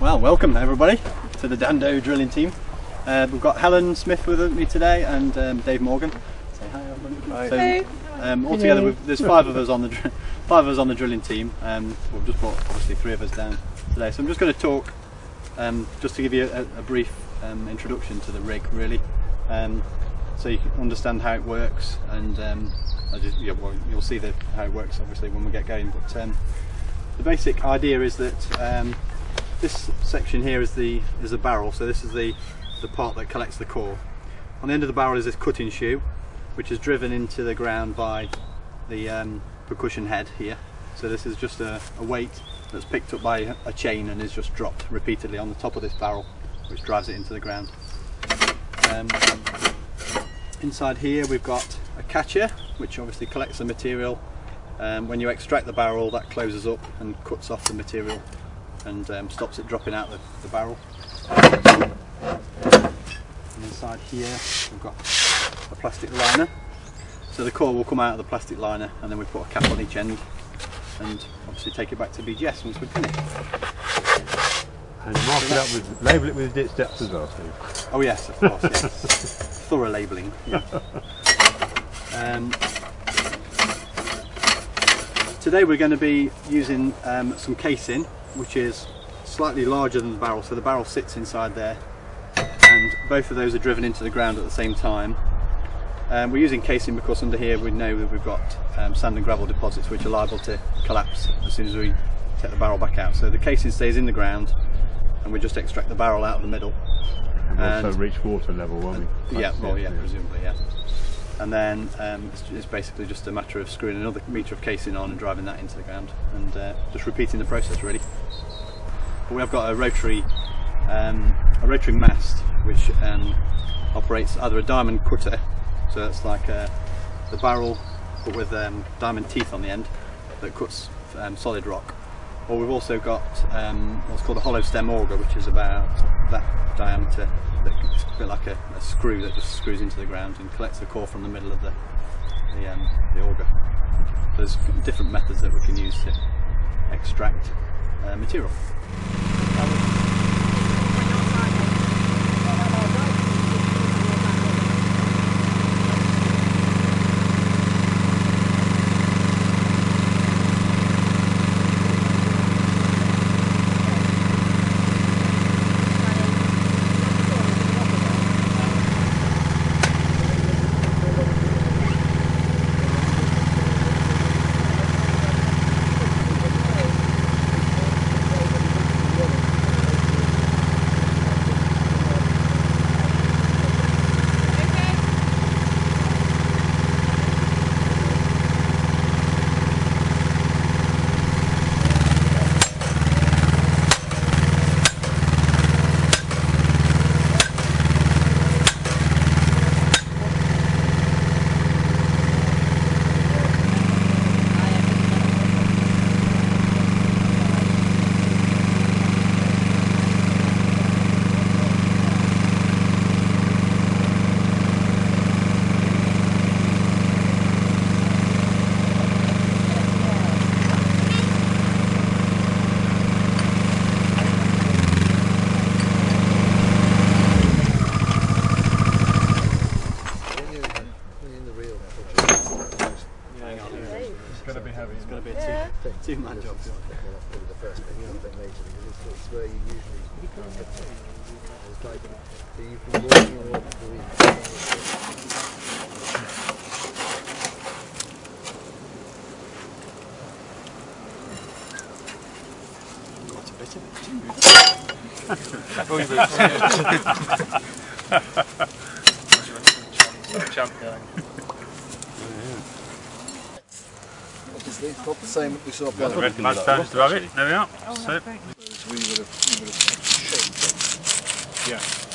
Well, welcome everybody to the Dando drilling team. Uh, we've got Helen Smith with me today and um, Dave Morgan. Say hi, everybody. So, um, all together, we've, there's five of us on the five of us on the drilling team. Um, we've just brought obviously three of us down today. So I'm just going to talk, um, just to give you a, a brief um, introduction to the rig, really, um, so you can understand how it works, and um, I just, yeah, well, you'll see the, how it works obviously when we get going. But um, the basic idea is that um, this section here is the is the barrel. So this is the the part that collects the core. On the end of the barrel is this cutting shoe, which is driven into the ground by the um, percussion head here. So this is just a, a weight that's picked up by a chain and is just dropped repeatedly on the top of this barrel, which drives it into the ground. Um, inside here we've got a catcher, which obviously collects the material. Um, when you extract the barrel, that closes up and cuts off the material and um, stops it dropping out the, the barrel. And inside here we've got a plastic liner. So the core will come out of the plastic liner and then we put a cap on each end and obviously take it back to BGS once we're finished. And mark it up with, label it with ditch depth as well, Steve. Oh yes, of course, yes. Thorough labelling. Yeah. Um, today we're going to be using um, some casing, which is slightly larger than the barrel. So the barrel sits inside there, and both of those are driven into the ground at the same time. Um, we're using casing because under here we know that we've got um, sand and gravel deposits which are liable to collapse as soon as we take the barrel back out. So the casing stays in the ground, and we just extract the barrel out of the middle. And also And- reach water level, won't we? Yeah, well, yeah, presumably, yeah. And then um, it's, it's basically just a matter of screwing another metre of casing on and driving that into the ground, and uh, just repeating the process really. But we have got a rotary, um, a rotary mast which um, operates either a diamond cutter, so that's like uh, the barrel but with um, diamond teeth on the end that cuts um, solid rock. Or we've also got um, what's called a hollow stem auger, which is about that diameter. That it's a bit like a, a screw that just screws into the ground and collects the core from the middle of the the, um, the auger. There's different methods that we can use to extract uh, material. It's going to be heavy. It's going to be a yeah. two, two man job. probably the first thing, the other later, because it's, it's where you usually it's like, so you've been walking all over the week. Quite a bit of it. too. Obviously, not the same that we saw up Red Gladstones to have it. There we are. So, We would have, we would have shaped it. yeah.